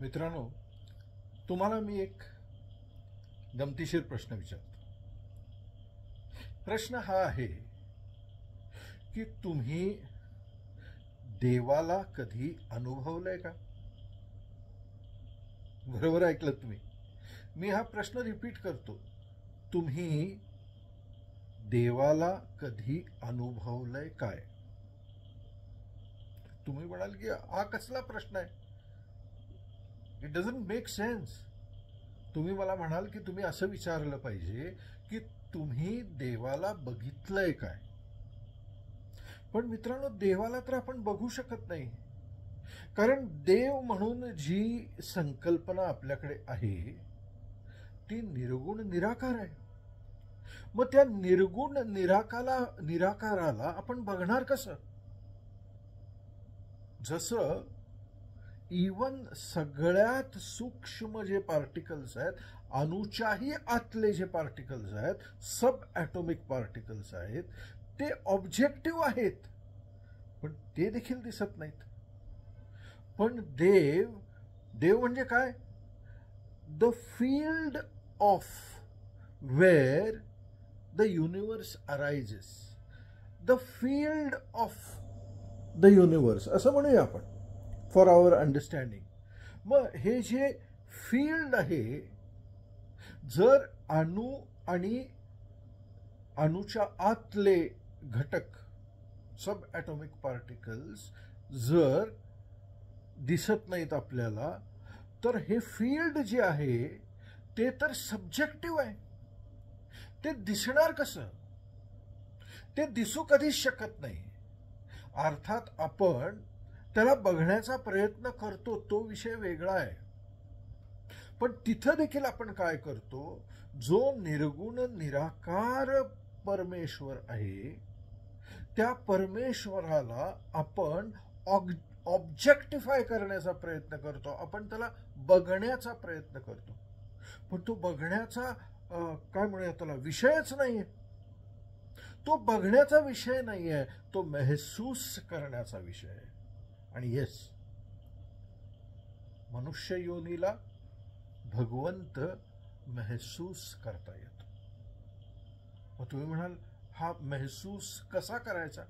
मित्रांनो तुम्हाला मी एक गमतीशीर प्रश्न विचारतो. प्रश्न हा आहे की तुम्ही देवाला कधी अनुभवलंय का? बरोबर ऐकलं तुम्ही? मी हा प्रश्न रिपीट करतो. तुम्ही देवाला कधी अनुभवलंय काय? तुम्ही म्हणाल की हा कसला प्रश्न आहे? इट डझंट मेक सेन्स तुम्ही मला म्हणाल की तुम्ही असं विचारलं पाहिजे की तुम्ही देवाला बघितलंय काय? पण मित्रांनो देवाला तर आपण बघू शकत नाही. कारण देव म्हणून जी संकल्पना आपल्याकडे आहे ती निर्गुण निराकार आहे. मग त्या निर्गुण निराकाला निराकाराला आपण बघणार कसं? जसं इवन सगळ्यात सूक्ष्म जे पार्टिकल्स आहेत अणुच्याही आतले जे पार्टिकल्स आहेत सब ॲटॉमिक पार्टिकल्स आहेत ते ऑब्जेक्टिव्ह आहेत. पण ते देखील दिसत नाहीत. पण देव देव म्हणजे काय? The field of where the universe arises the field of the universe असं म्हणूया आपण. फॉर आवर अंडरस्टँडिंग मग हे जे फील्ड आहे जर अणू आणि अणूच्या आतले घटक सब ॲटॉमिक पार्टिकल्स जर दिसत नाहीत आपल्याला तर हे फील्ड जे आहे ते तर सब्जेक्टिव्ह आहे. ते दिसणार कसं? ते दिसू कधीच शकत नाही. अर्थात आपण त्याला बघण्याचा प्रयत्न करतो तो विषय वेगळा आहे. पण तिथं देखील आपण काय करतो जो निर्गुण निराकार परमेश्वर आहे त्या परमेश्वराला आपण ऑग ऑब्जेक्टिफाय करण्याचा प्रयत्न करतो. आपण त्याला बघण्याचा प्रयत्न करतो. पण तो बघण्याचा काय म्हणूया त्याला विषयच नाहीये. तो बघण्याचा विषय नाही आहे तो महसूस करण्याचा विषय आहे. आणि येस मनुष्य योनीला भगवंत महसूस करता येतो. मग तुम्ही म्हणाल हा महसूस कसा करायचा?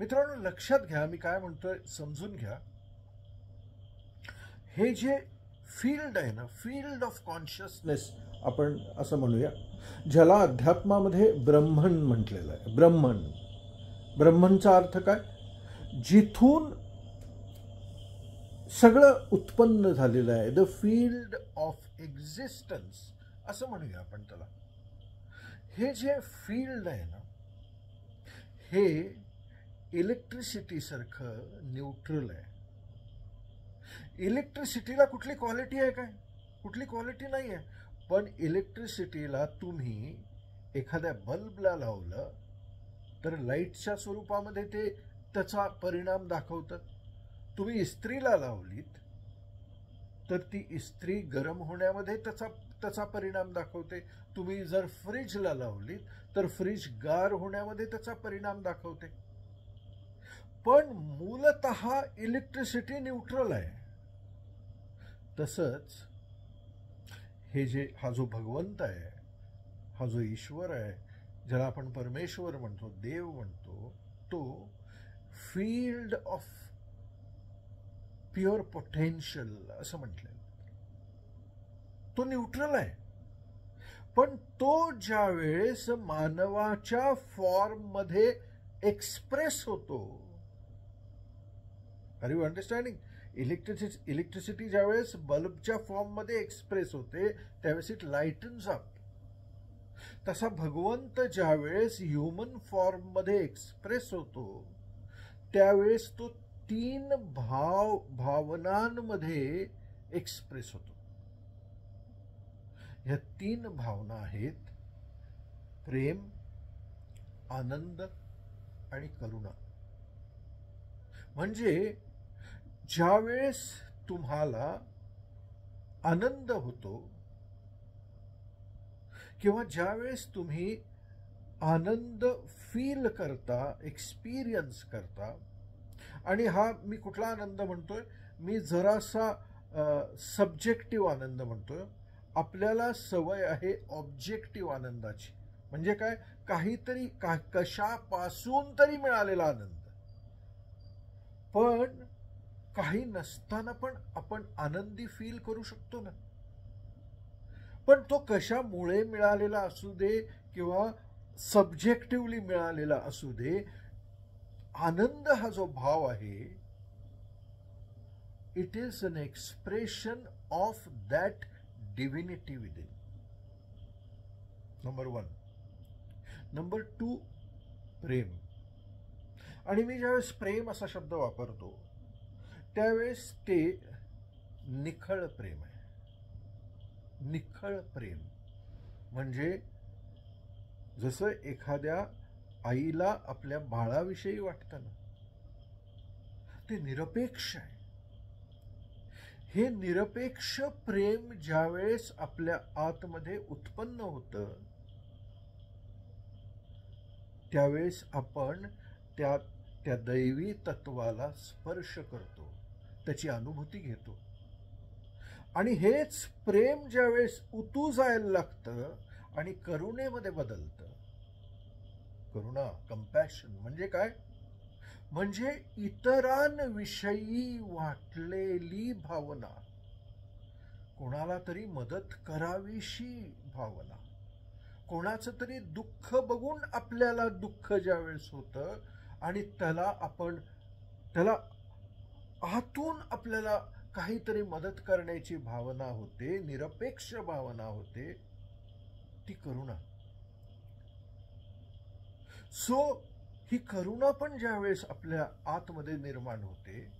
मित्रांनो लक्षात घ्या मी काय म्हणतोय समजून घ्या. हे जे फील्ड आहे ना फील्ड ऑफ कॉन्शियसनेस आपण असं म्हणूया ज्याला अध्यात्मामध्ये ब्रह्मण म्हटलेलं आहे. ब्रह्मण. ब्रह्मणचा अर्थ काय? जिथून सगळं उत्पन्न झालेलं आहे द फील्ड ऑफ एक्झिस्टन्स असं म्हणूया आपण त्याला. हे जे फील्ड आहे ना हे इलेक्ट्रिसिटीसारखं न्यूट्रल आहे. इलेक्ट्रिसिटीला कुठली क्वालिटी आहे काय? कुठली क्वालिटी नाही आहे. पण इलेक्ट्रिसिटीला तुम्ही एखाद्या बल्बला लावलं तर लाईटच्या स्वरूपामध्ये ते त्याचा परिणाम दाखवतात. तुम्ही इस्त्रीला लावलीत तर ती इस्त्री गरम होण्यामध्ये त्याचा त्याचा परिणाम दाखवते. तुम्ही जर फ्रीजला लावलीत तर फ्रीज गार होण्यामध्ये त्याचा परिणाम दाखवते. पण मूलत इलेक्ट्रिसिटी न्यूट्रल आहे. तसंच हे जे हा जो भगवंत आहे हा जो ईश्वर आहे ज्याला आपण परमेश्वर म्हणतो देव म्हणतो तो फील्ड ऑफ प्युअर पोटेन्शियल असं म्हटलं तो न्यूट्रल आहे. पण तो ज्या वेळेस मानवाच्या फॉर्ममध्ये एक्सप्रेस होतो are you understanding electricity electricity ज्यावेळेस बल्बच्या फॉर्ममध्ये एक्सप्रेस होते त्यावेळेस इट लाईटन्स अप तसा भगवंत ज्यावेळेस ह्युमन फॉर्ममध्ये एक्सप्रेस होतो त्यावेळेस तो तीन भाव भावनांमध्ये एक्सप्रेस होतो. ह्या तीन भावना आहेत प्रेम आनंद आणि करुणा. म्हणजे ज्यावेळेस तुम्हाला आनंद होतो किंवा ज्यावेळेस तुम्ही आनंद फील करता एक्सपिरियन्स करता. आणि हा मी कुठला आनंद म्हणतोय? मी जरासा सब्जेक्टिव्ह आनंद म्हणतोय. आपल्याला सवय आहे ऑब्जेक्टिव्ह आनंदाची. म्हणजे काय? काहीतरी का कशापासून तरी मिळालेला आनंद. पण काही नसताना पण आपण आनंदी फील करू शकतो ना. पण तो कशामुळे मिळालेला असू दे किंवा सब्जेक्टिव्हली मिळालेला असू दे आनंद हा जो भाव आहे it is an expression of that divinity within number one number two प्रेम आणि मी ज्यावेळेस प्रेम असा शब्द वापरतो त्यावेळेस ते निखळ प्रेम आहे. निखळ प्रेम. म्हणजे जसं एखाद्या आईला आपल्या बाळाविषयी वाटतं ना ते निरपेक्ष आहे. हे निरपेक्ष प्रेम ज्यावेळेस आपल्या आतमध्ये उत्पन्न होतं त्यावेळेस आपण त्या त्या दैवी तत्वाला स्पर्श करतो त्याची अनुभूती घेतो. आणि हेच प्रेम ज्यावेळेस उतू जायला लागतं आणि करुणेमध्ये बदलतं. करुणा कंपॅशन म्हणजे काय? म्हणजे इतरांविषयी वाटलेली भावना. कोणाला तरी मदत करावीशी भावना. कोणाचं तरी दुःख बघून आपल्याला दुःख ज्यावेळेस होतं आणि त्याला आपण त्याला आतून आपल्याला काहीतरी मदत करण्याची भावना होते निरपेक्ष भावना होते ती करुणा. सो ही करुणा पण ज्यावेळेस आपल्या आतमध्ये निर्माण होते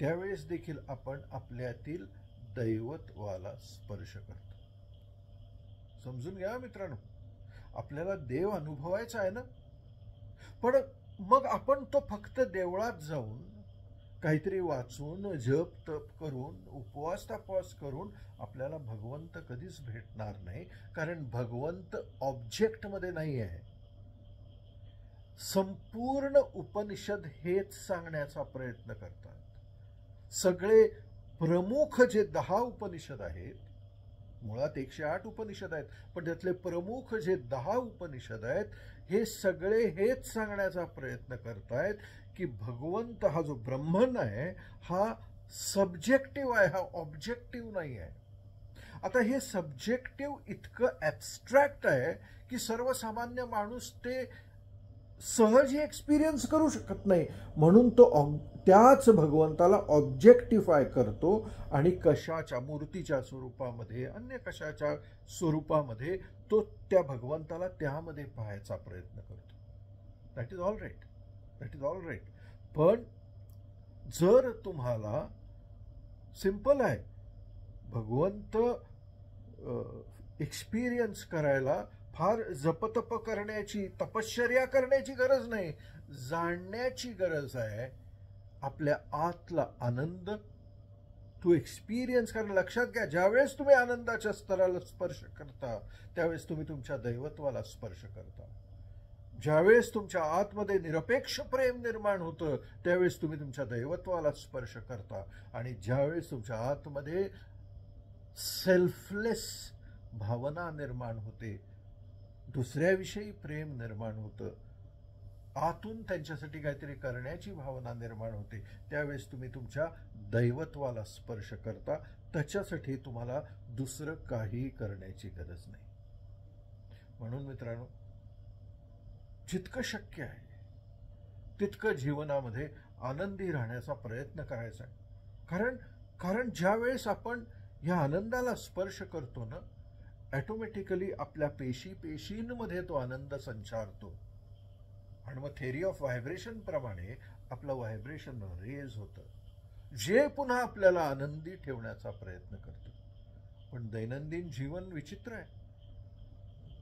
त्यावेळेस देखील आपण आपल्यातील दैवत्वाला स्पर्श करतो. समजून घ्या मित्रांनो आपल्याला देव अनुभवायचा आहे ना? पण मग आपण तो फक्त देवळात जाऊन काहीतरी वाचून जप तप करून उपवास तापवास करून आपल्याला भगवंत कधीच भेटणार नाही. कारण भगवंत ऑब्जेक्टमध्ये नाही आहे. संपूर्ण उपनिषद हेच सांगण्याचा प्रयत्न करतात. सगळे प्रमुख जे दहा उपनिषद आहेत मुळात एकशे आठ उपनिषद आहेत पण त्यातले प्रमुख जे दहा उपनिषद आहेत हे सगळे हेच सांगण्याचा प्रयत्न करतायत. की भगवंत हा जो ब्रह्मन आहे हा सब्जेक्टिव्ह आहे हा ऑब्जेक्टिव्ह नाही आहे. आता हे सब्जेक्टिव्ह इतकं ॲबस्ट्रॅक्ट आहे की सर्वसामान्य माणूस ते सहज एक्सपिरियन्स करू शकत नाही. म्हणून तो त्याच भगवंताला ऑब्जेक्टिफाय करतो आणि कशाच्या मूर्तीच्या स्वरूपामध्ये अन्य कशाच्या स्वरूपामध्ये तो त्या भगवंताला त्यामध्ये पाहायचा प्रयत्न करतो. That is all right that is all right पण जर तुम्हाला सिंपल आहे. भगवंत एक्सपिरियन्स करायला फार जपतप करण्याची तपश्चर्या करण्याची गरज नाही. जाणण्याची गरज आहे. आपल्या आतला आनंद तू एक्सपिरियन्स कारण लक्षात घ्या. ज्यावेळेस तुम्ही आनंदाच्या स्तराला स्पर्श करता त्यावेळेस तुम्ही तुमच्या दैवत्वाला स्पर्श करता. ज्यावेळेस तुमच्या आतमध्ये निरपेक्ष प्रेम निर्माण होतं त्यावेळेस तुम्ही तुमच्या दैवत्वाला स्पर्श करता. आणि ज्यावेळेस तुमच्या आतमध्ये सेल्फलेस भावना निर्माण होते दुसऱ्याविषयी प्रेम निर्माण होतं. आतून त्यांच्यासाठी काहीतरी करण्याची भावना निर्माण होते. त्यावेळेस तुम्ही तुमच्या दैवत्वाला स्पर्श करता. त्याच्यासाठी तुम्हाला दुसरं काही करण्याची गरज नाही. म्हणून मित्रांनो जितकं शक्य आहे तितकं जीवनामध्ये आनंदी राहण्याचा प्रयत्न करायचा आहे. कारण कारण ज्यावेळेस आपण या आनंदाला स्पर्श करतो ना ॲटोमॅटिकली आपल्या पेशी पेशींमध्ये तो आनंद संचारतो. आणि मग थेरी ऑफ व्हायब्रेशन प्रमाणे आपलं व्हायब्रेशन रेज होतं. जे पुन्हा आपल्याला आनंदी ठेवण्याचा प्रयत्न करतं. पण दैनंदिन जीवन विचित्र आहे.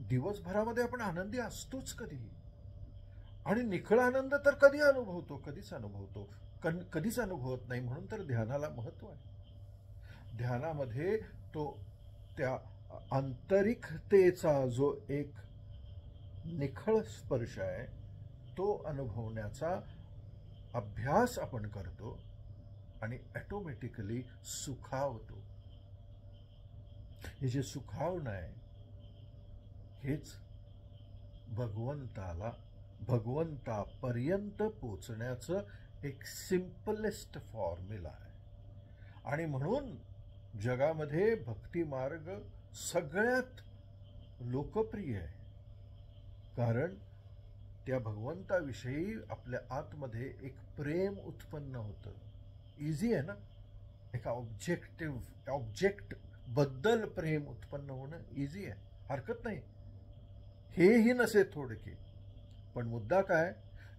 दिवसभरामध्ये आपण आनंदी असतोच कधीही. आणि निखळ आनंद तर कधी अनुभवतो कधीच अनुभवतो. कधीच अनुभवत नाही म्हणून तर ध्यानाला महत्त्व आहे. ध्यानामध्ये तो त्या आंतरिकतेचा जो एक निखळ स्पर्श आहे तो अनुभवण्याचा अभ्यास आपण करतो आणि ॲटोमॅटिकली सुखावतो. हे जे सुखावणं आहे हेच भगवंताला भगवंतापर्यंत पोचण्याचं एक सिम्पलेस्ट फॉर्म्युला आहे. आणि म्हणून जगामध्ये भक्ती मार्ग सगळ्यात लोकप्रिय आहे. कारण त्या भगवंताविषयी आपल्या आतमध्ये एक प्रेम उत्पन्न होतं. इझी आहे ना? एका ऑब्जेक्टिव्ह ऑब्जेक्टबद्दल प्रेम उत्पन्न होणं इझी आहे. हरकत नाही. हेही नसे थोडके. पण मुद्दा काय?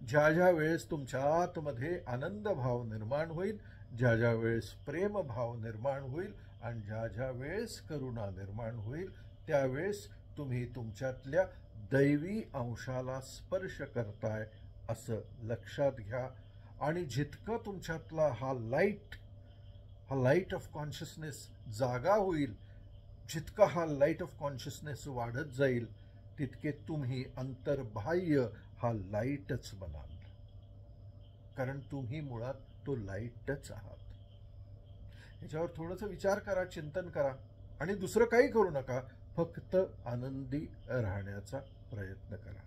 ज्या ज्या वेळेस तुमच्या आतमध्ये आनंद भाव निर्माण होईल ज्या ज्या वेळेस प्रेमभाव निर्माण होईल आणि ज्या ज्या वेळेस करुणा निर्माण होईल त्यावेळेस तुम्ही तुमच्यातल्या दैवी अंशाला स्पर्श करताय असं लक्षात घ्या. आणि जितकं तुमच्यातला हा लाइट हा लाइट ऑफ कॉन्शियसनेस जागा होईल जितका हा लाइट ऑफ कॉन्शियसनेस वाढत जाईल तितके तुम्ही अंतर्बाह्य हा लाईटच बनाल कारण तुम्ही मुळात तो लाईटच आहात. ह्याच्यावर थोडंसं विचार करा चिंतन करा आणि दुसरं काही करू नका. फक्त आनंदी राहण्याचा प्रयत्न करा.